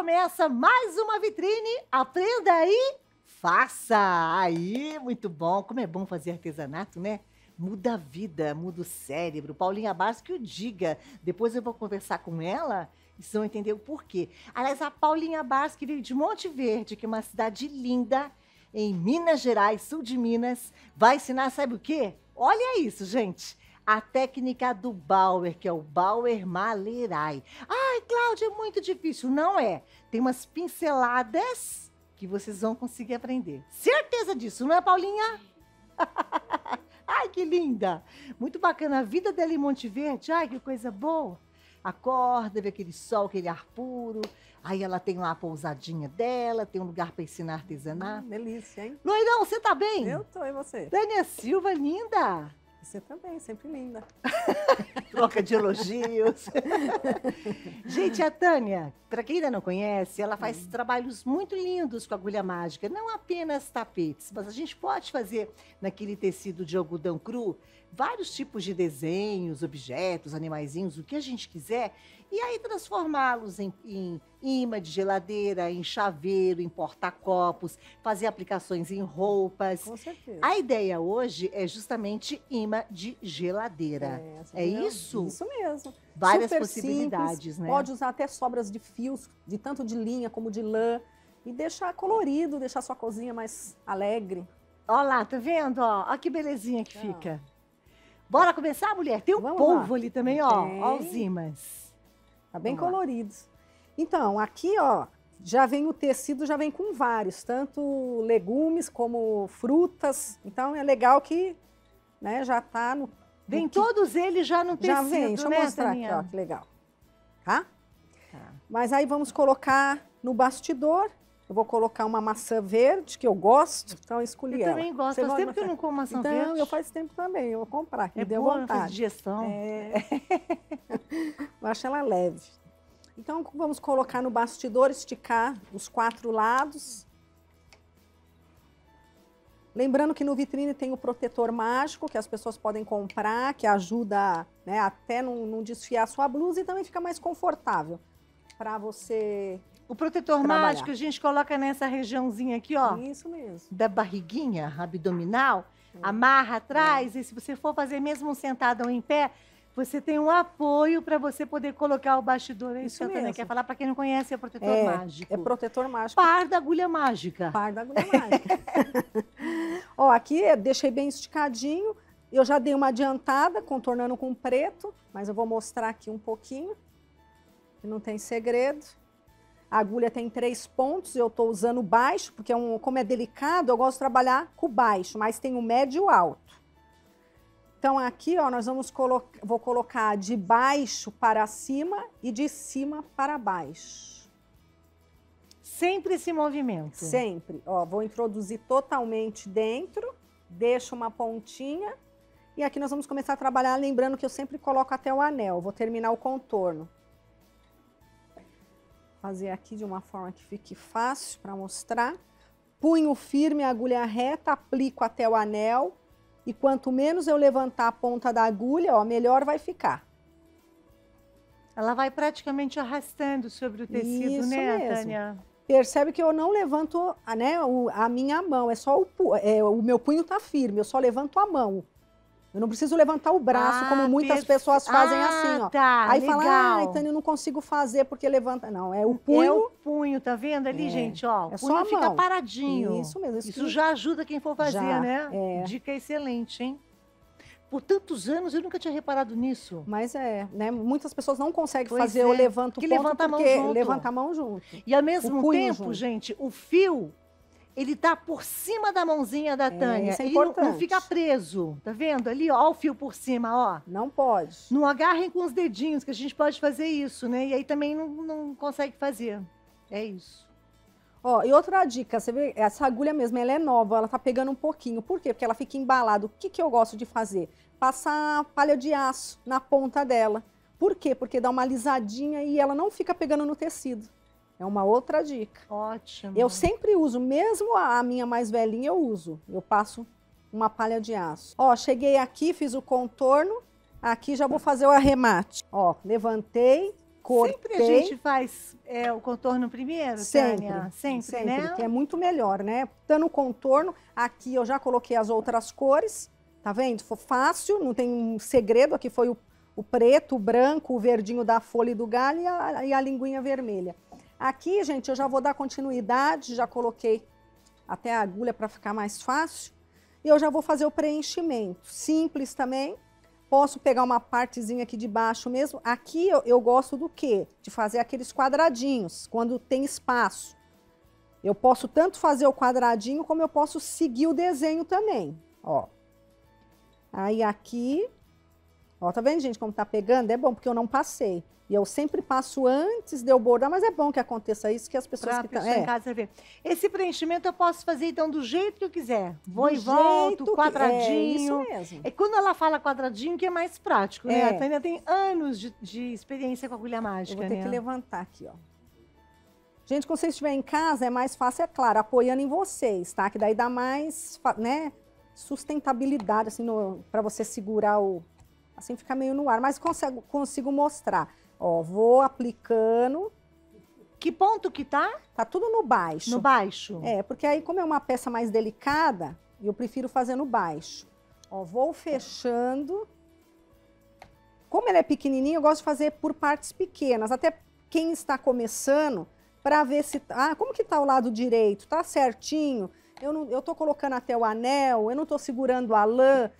começa mais uma vitrine. Aprenda aí, faça. Aí, muito bom. Como é bom fazer artesanato, né? Muda a vida, muda o cérebro. Paulinha Barros que o diga. Depois eu vou conversar com ela vocês vão entender o porquê. Aliás, a Paulinha Barros que veio de Monte Verde, que é uma cidade linda, em Minas Gerais, sul de Minas, vai ensinar, sabe o quê? Olha isso, gente a técnica do Bauer, que é o Bauer Malerai. Ai, Cláudia, é muito difícil. Não é. Tem umas pinceladas que vocês vão conseguir aprender. Certeza disso, não é, Paulinha? Ai, que linda! Muito bacana. A vida dela em Monte Verde, ai, que coisa boa. Acorda, vê aquele sol, aquele ar puro. Aí ela tem lá a pousadinha dela, tem um lugar para ensinar artesanato. Hum, delícia, hein? Loirão, você tá bem? Eu tô, e você? Tânia Silva, linda! Você também, sempre linda. Troca de elogios. Gente, a Tânia, para quem ainda não conhece, ela faz hum. trabalhos muito lindos com agulha mágica. Não apenas tapetes, mas a gente pode fazer naquele tecido de algodão cru vários tipos de desenhos, objetos, animaizinhos, o que a gente quiser, e aí transformá-los em, em imã de geladeira, em chaveiro, em porta-copos, fazer aplicações em roupas. Com certeza. A ideia hoje é justamente imã de geladeira. É, é isso? Isso mesmo. Várias Super possibilidades, simples, né? Pode usar até sobras de fios, de tanto de linha como de lã, e deixar colorido, deixar sua cozinha mais alegre. Olha lá, tá vendo? Ó, ó que belezinha que fica. Bora começar, mulher? Tem o um polvo lá. ali também, ó. Tem. Ó os imãs. Tá bem Vamos colorido. Lá. Então, aqui, ó, já vem o tecido, já vem com vários, tanto legumes como frutas. Então, é legal que né, já tá no... Vem no todos eles já no tecido, Já vem, deixa eu né, mostrar Daniel? aqui, ó, que legal. Tá? tá? Mas aí vamos colocar no bastidor eu vou colocar uma maçã verde, que eu gosto, então eu escolhi eu ela. Eu também gosto, faz tempo que eu não como maçã então, verde. Então, eu faz tempo também, eu vou comprar, que é me deu boa, vontade. Digestão. É. eu acho ela leve. Então, vamos colocar no bastidor, esticar os quatro lados. Lembrando que no vitrine tem o protetor mágico, que as pessoas podem comprar, que ajuda né, até não, não desfiar a sua blusa e também fica mais confortável para você o protetor trabalhar. mágico a gente coloca nessa regiãozinha aqui, ó. Isso mesmo. Da barriguinha abdominal, é. amarra atrás, é. e se você for fazer mesmo sentado ou em pé, você tem um apoio para você poder colocar o bastidor. É isso, isso que quer falar para quem não conhece, é protetor é, mágico. É protetor mágico. Par da agulha mágica. Par da agulha mágica. ó, aqui deixei bem esticadinho. Eu já dei uma adiantada, contornando com preto, mas eu vou mostrar aqui um pouquinho. Não tem segredo. A agulha tem três pontos, eu estou usando baixo, porque é um, como é delicado, eu gosto de trabalhar com baixo, mas tem o médio e o alto. Então aqui, ó, nós vamos colocar, vou colocar de baixo para cima e de cima para baixo. Sempre esse movimento? Sempre. Ó, vou introduzir totalmente dentro, deixo uma pontinha e aqui nós vamos começar a trabalhar, lembrando que eu sempre coloco até o anel, vou terminar o contorno fazer aqui de uma forma que fique fácil para mostrar. Punho firme, agulha reta, aplico até o anel. E quanto menos eu levantar a ponta da agulha, ó, melhor vai ficar. Ela vai praticamente arrastando sobre o tecido, Isso né, mesmo. Tânia? Percebe que eu não levanto né, a minha mão, é só o, é, o meu punho tá firme, eu só levanto a mão. Eu não preciso levantar o braço, ah, como muitas pessoas fazem ah, assim, ó. Tá, Aí legal. fala, ah, então eu não consigo fazer porque levanta. Não, é o punho. É o punho, tá vendo ali, é, gente, ó. O é punho fica paradinho. Isso mesmo. Isso, isso já ajuda quem for fazer, já, né? É. Dica excelente, hein? Por tantos anos eu nunca tinha reparado nisso. Mas é, né? Muitas pessoas não conseguem pois fazer é. o levanto o ponto levanta a mão junto. levanta a mão junto. E ao mesmo tempo, junto. gente, o fio ele tá por cima da mãozinha da é, Tânia. Isso é ele. Não, não, fica preso. Tá vendo? Ali, ó, o fio por cima, ó. Não pode. Não agarrem com os dedinhos, que a gente pode fazer isso, né? E aí também não, não consegue fazer. É isso. Ó, e outra dica, você vê, essa agulha mesmo, ela é nova, ela tá pegando um pouquinho. Por quê? Porque ela fica embalada. O que, que eu gosto de fazer? Passar palha de aço na ponta dela. Por quê? Porque dá uma alisadinha e ela não fica pegando no tecido. É uma outra dica. Ótimo. Eu sempre uso, mesmo a minha mais velhinha eu uso. Eu passo uma palha de aço. Ó, cheguei aqui, fiz o contorno. Aqui já vou fazer o arremate. Ó, levantei, cortei. Sempre a gente faz é, o contorno primeiro, Sempre, Tânia? Sempre, Sempre, né? que é muito melhor, né? Dando contorno, aqui eu já coloquei as outras cores, tá vendo? Foi fácil, não tem um segredo, aqui foi o, o preto, o branco, o verdinho da folha e do galho e a, e a linguinha vermelha. Aqui, gente, eu já vou dar continuidade, já coloquei até a agulha para ficar mais fácil. E eu já vou fazer o preenchimento, simples também, Posso pegar uma partezinha aqui de baixo mesmo. Aqui eu, eu gosto do quê? De fazer aqueles quadradinhos, quando tem espaço. Eu posso tanto fazer o quadradinho, como eu posso seguir o desenho também, ó. Aí aqui, ó, tá vendo, gente, como tá pegando? É bom, porque eu não passei. E eu sempre passo antes de eu bordar, mas é bom que aconteça isso, que as pessoas Pra que estão... pessoa em É, casa ver. Esse preenchimento eu posso fazer, então, do jeito que eu quiser. Vou do e volto, que- quadradinho. É, isso mesmo. É quando ela fala quadradinho que é mais prático, né? É. A Tânia tem anos de, de experiência com agulha Eu mágica, vou ter né? que levantar aqui, ó. Gente, quando vocês estiverem em casa, é mais fácil, é claro, apoiando em vocês, tá? Que daí dá mais, né, sustentabilidade, assim, para você segurar o... Assim, fica meio no ar, mas consigo, consigo mostrar. Ó, vou aplicando, Que ponto que tá? tá tudo no baixo. No baixo. É, porque aí, como é uma peça mais delicada, eu prefiro fazer no baixo. Ó, vou fechando. Como ele é pequenininho, eu gosto de fazer por partes pequenas. Até quem está começando, para ver se... Ah, como que tá o lado direito? Tá certinho? Eu, não, eu tô colocando até o anel, eu não tô segurando a lã.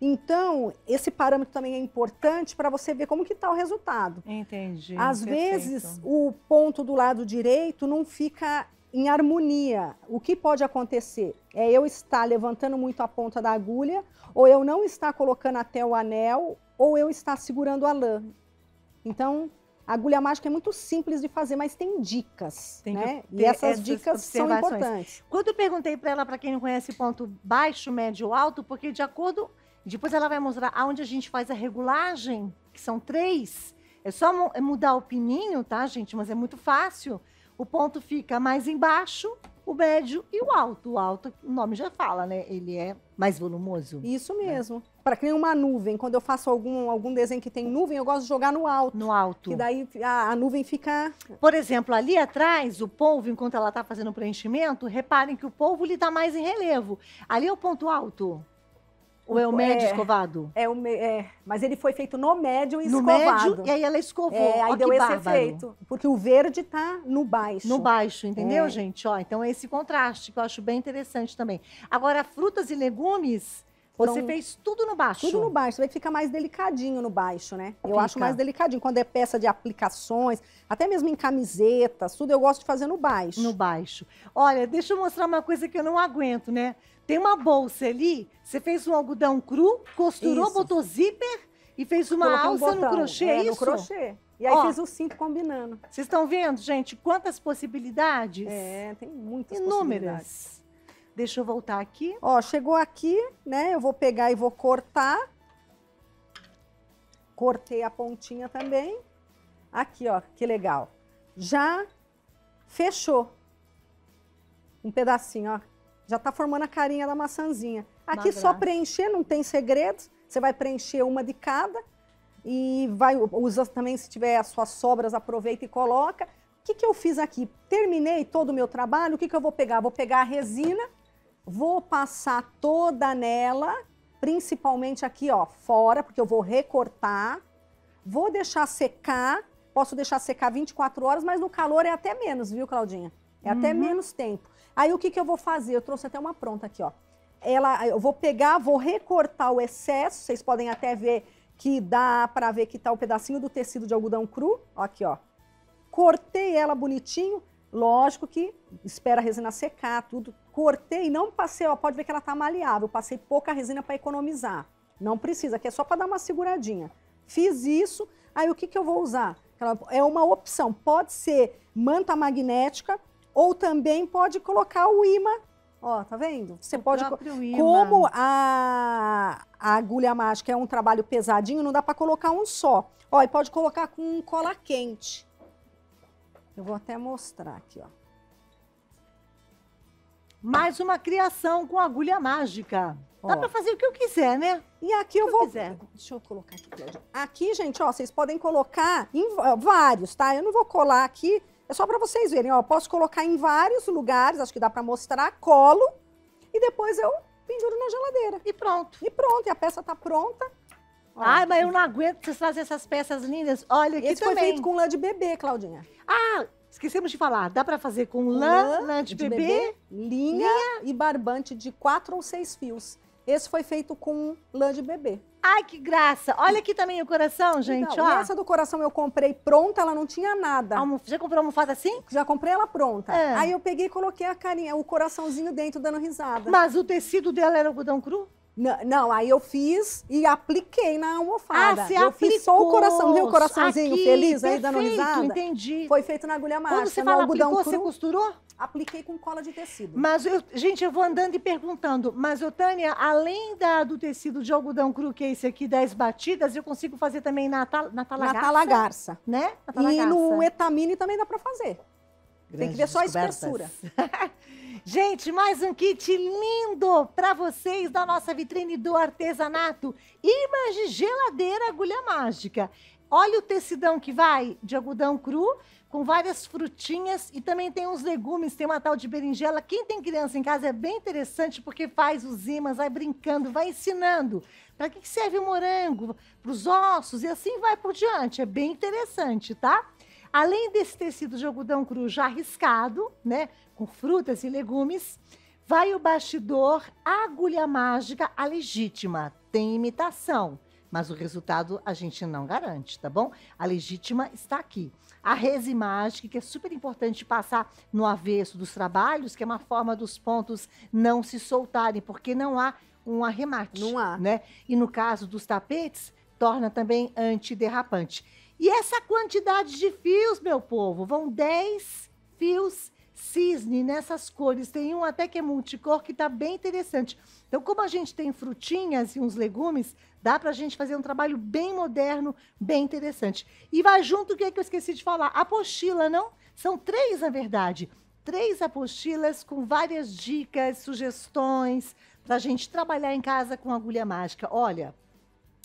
Então, esse parâmetro também é importante para você ver como que tá o resultado. Entendi. Às perfeito. vezes, o ponto do lado direito não fica em harmonia. O que pode acontecer é eu estar levantando muito a ponta da agulha, ou eu não estar colocando até o anel, ou eu estar segurando a lã. Então, a agulha mágica é muito simples de fazer, mas tem dicas, Tem né? E essas essas dicas são importantes. Quando eu perguntei para ela, para quem não conhece ponto baixo, médio, alto, porque de acordo. Depois ela vai mostrar aonde a gente faz a regulagem, que são três. É só é mudar o pininho, tá, gente? Mas é muito fácil. O ponto fica mais embaixo, o médio e o alto. O alto, o nome já fala, né? Ele é mais volumoso. Isso mesmo. Para que nem uma nuvem, quando eu faço algum, algum desenho que tem nuvem, eu gosto de jogar no alto. No alto. Que daí a, a nuvem fica Por exemplo, ali atrás, o polvo, enquanto ela está fazendo o preenchimento, reparem que o polvo está mais em relevo. Ali é o ponto alto? Ou é o O- médio é. escovado? É, o é, mas ele foi feito no médio e No escovado. médio, e aí ela escovou. É, aí Ó, deu esse bárbaro. efeito. Porque o verde tá no baixo. No baixo, entendeu, É. gente? Ó, então é esse contraste que eu acho bem interessante também. Agora, frutas e legumes, você Foram- fez tudo no baixo. Tudo no baixo. Vai ficar mais delicadinho no baixo, né? Eu Fica. acho mais delicadinho. Quando é peça de aplicações, até mesmo em camisetas, tudo eu gosto de fazer no baixo. No baixo. Olha, deixa eu mostrar uma coisa que eu não aguento, né? Tem uma bolsa ali, você fez um algodão cru, costurou, Isso. botou zíper e fez uma Coloquei um alça no botão. crochê, é, é isso? no crochê. E aí Ó. fiz o cinto combinando. Vocês estão vendo, gente, quantas possibilidades? É, tem muitas possibilidades. Deixa eu voltar aqui. Ó, chegou aqui, né? Eu vou pegar e vou cortar. Cortei a pontinha também. Aqui, ó, que legal. Já fechou. Um pedacinho, ó. Já tá formando a carinha da maçãzinha. Aqui só graça. preencher, não tem segredos. Você vai preencher uma de cada e vai usa também se tiver as suas sobras, aproveita e coloca. O que, que eu fiz aqui? Terminei todo o meu trabalho. O que, que eu vou pegar? Vou pegar a resina, vou passar toda nela, principalmente aqui, ó, fora, porque eu vou recortar. Vou deixar secar. Posso deixar secar 24 horas, mas no calor é até menos, viu, Claudinha? É até Uhum. menos tempo. Aí o que, que eu vou fazer? Eu trouxe até uma pronta aqui, ó. Ela, eu vou pegar, vou recortar o excesso. Vocês podem até ver que dá para ver que tá o pedacinho do tecido de algodão cru. Ó, aqui, ó. Cortei ela bonitinho. Lógico que espera a resina secar, tudo. Cortei, não passei, ó, pode ver que ela tá maleável. Passei pouca resina para economizar. Não precisa, que é só para dar uma seguradinha. Fiz isso, aí o que, que eu vou usar? É uma opção. Pode ser manta magnética ou também pode colocar o imã. Ó, tá vendo? Você O pode. imã. Como a, a agulha mágica é um trabalho pesadinho, não dá para colocar um só. Ó, e pode colocar com cola quente. Eu vou até mostrar aqui, ó. Mais uma criação com agulha mágica. Dá Ó. pra fazer o que eu quiser, né? E aqui eu eu vou. quiser. Deixa eu colocar aqui, Cláudia. Aqui, gente, ó, vocês podem colocar em vários, tá? Eu não vou colar aqui, é só para vocês verem, ó. Posso colocar em vários lugares, acho que dá para mostrar, colo e depois eu penduro na geladeira. E pronto. E pronto, e a peça tá pronta. Ó, Ai, mas eu não aguento vocês fazerem essas peças lindas. Olha aqui Esse foi também. feito com lã de bebê, Claudinha. Ah, esquecemos de falar. Dá pra fazer com lã, lã de, bebê. linha, e barbante de quatro ou seis fios. Esse foi feito com lã de bebê. Ai, que graça. Olha aqui também o coração, gente, Então, ó. Essa do coração eu comprei pronta, ela não tinha nada. Almo- Já comprou almofada assim? Já comprei ela pronta. É. Aí eu peguei e coloquei a carinha, o coraçãozinho dentro, dando risada. Mas o tecido dela era algodão cru? Não, não, aí eu fiz e apliquei na almofada. Ah, você eu aplicou. fiz só o coração, viu o coraçãozinho Aqui, feliz aí dando risada? entendi. Foi feito na agulha mágica, Quando você fala algodão aplicou, você cru. costurou? Apliquei com cola de tecido. Mas, eu, gente, eu vou andando e perguntando. Mas, ô, Tânia, além da, do tecido de algodão cru, que é esse aqui, 10 batidas, eu consigo fazer também na, ta, na na talagarça? talagarça. Né? Na E talagarça. no etamine também dá pra fazer. Tem que ver só a espessura. Gente, mais um kit lindo para vocês da nossa vitrine do artesanato. Imãs de geladeira agulha mágica. Olha o tecidão que vai de algodão cru, com várias frutinhas e também tem uns legumes, tem uma tal de berinjela. Quem tem criança em casa é bem interessante porque faz os imãs, vai brincando, vai ensinando. Para que serve o morango? Para os ossos e assim vai por diante. É bem interessante, tá? Além desse tecido de algodão cru já riscado, né, com frutas e legumes, vai o bastidor agulha mágica a legítima. Tem imitação, mas o resultado a gente não garante, tá bom? A legítima está aqui. A rese mágica, que é super importante passar no avesso dos trabalhos, que é uma forma dos pontos não se soltarem, porque não há um arremate. Não há. Né? E no caso dos tapetes, torna também antiderrapante. E essa quantidade de fios, meu povo, vão 10 fios cisne nessas cores. Tem um até que é multicor que está bem interessante. Então, como a gente tem frutinhas e uns legumes, dá para a gente fazer um trabalho bem moderno, bem interessante. E vai junto o que, é que eu esqueci de falar? Apostila, não? São três, na verdade. Três apostilas com várias dicas, sugestões para a gente trabalhar em casa com agulha mágica. Olha,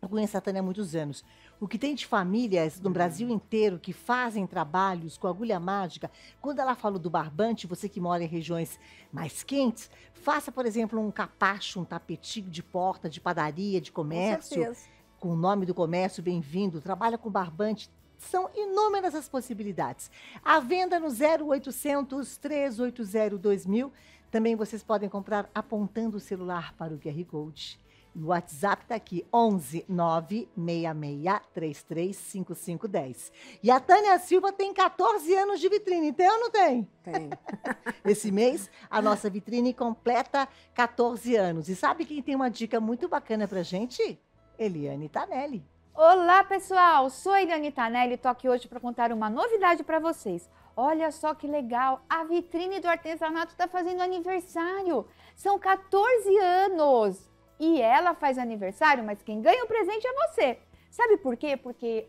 eu conheço a Tânia há muitos anos. O que tem de famílias no Brasil inteiro que fazem trabalhos com agulha mágica, quando ela falou do barbante, você que mora em regiões mais quentes, faça, por exemplo, um capacho, um tapetinho de porta, de padaria, de Com comércio, certeza. com o nome do comércio, bem-vindo, trabalha com barbante. São inúmeras as possibilidades. A venda no 0800 380 2000. Também vocês podem comprar apontando o celular para o QR Code. O WhatsApp está aqui, 11 966335510. E a Tânia Silva tem 14 anos de vitrine, tem ou não tem? Tem. Esse mês, a nossa vitrine completa 14 anos. E sabe quem tem uma dica muito bacana pra gente? Eliane Tanelli. Olá, pessoal! Sou a Eliane Tanelli e tô aqui hoje para contar uma novidade para vocês. Olha só que legal! A vitrine do artesanato está fazendo aniversário. São 14 anos! E ela faz aniversário, mas quem ganha o presente é você. Sabe por quê? Porque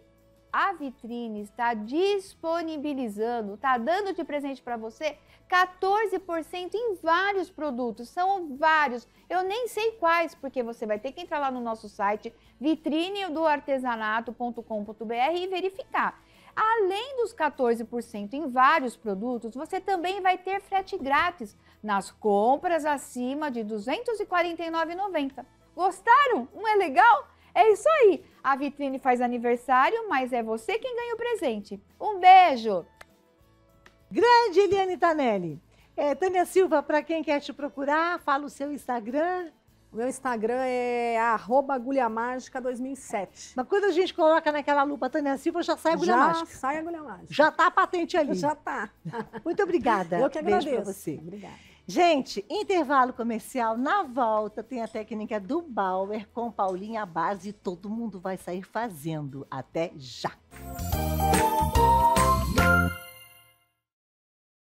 a vitrine está disponibilizando, está dando de presente para você 14% em vários produtos. São vários. Eu nem sei quais, porque você vai ter que entrar lá no nosso site vitrinedoartesanato.com.br e verificar. Além dos 14% em vários produtos, você também vai ter frete grátis nas compras acima de R$ 249,90. Gostaram? Não é legal? É isso aí. A vitrine faz aniversário, mas é você quem ganha o presente. Um beijo! Grande Eliane Tanelli. É, Tânia Silva, para quem quer te procurar, fala o seu Instagram. O meu Instagram é arroba agulhamágica 2007. Mas quando a gente coloca naquela lupa Tânia Silva, já sai agulha Já mágica. sai agulha mágica. Já tá a patente ali. Já tá. Muito obrigada. Eu que Beijo agradeço. pra você. Obrigada. Gente, intervalo comercial. Na volta tem a técnica do Bauer com Paulinha Base. Todo mundo vai sair fazendo. Até já.